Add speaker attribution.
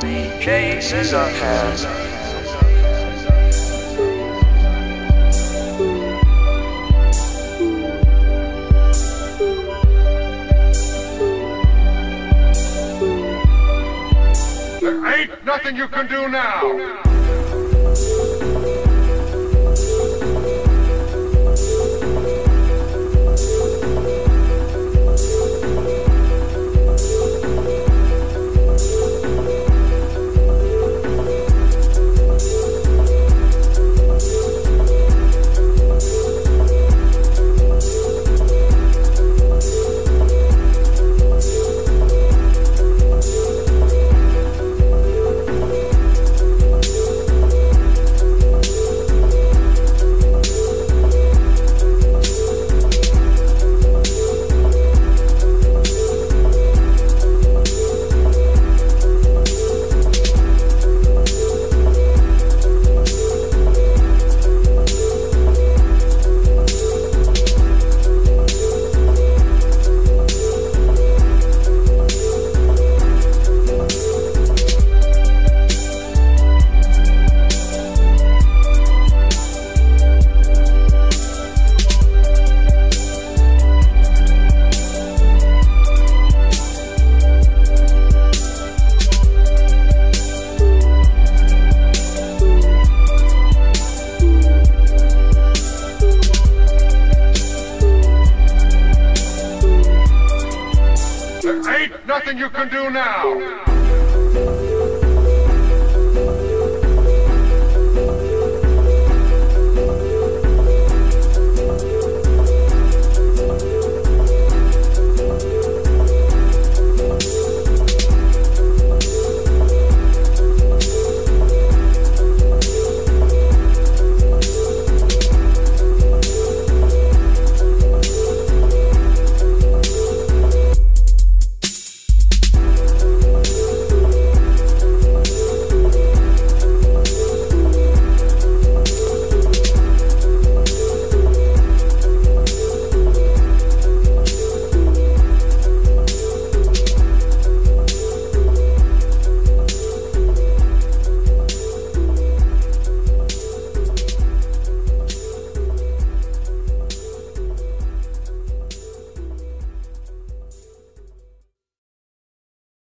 Speaker 1: cases of hands.
Speaker 2: There ain't nothing you can do now. Nothing you can do now.